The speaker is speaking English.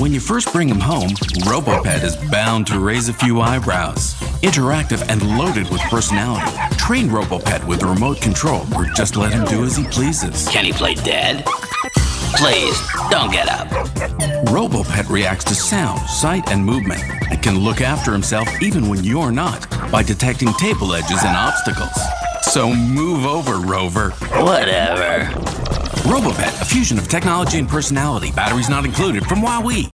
When you first bring him home, RoboPet is bound to raise a few eyebrows. Interactive and loaded with personality. Train RoboPet with a remote control or just let him do as he pleases. Can he play dead? Please, don't get up. RoboPet reacts to sound, sight, and movement and can look after himself even when you're not by detecting table edges and obstacles. So move over, Rover. Whatever. RoboPet, a fusion of technology and personality. Batteries not included from WowWee.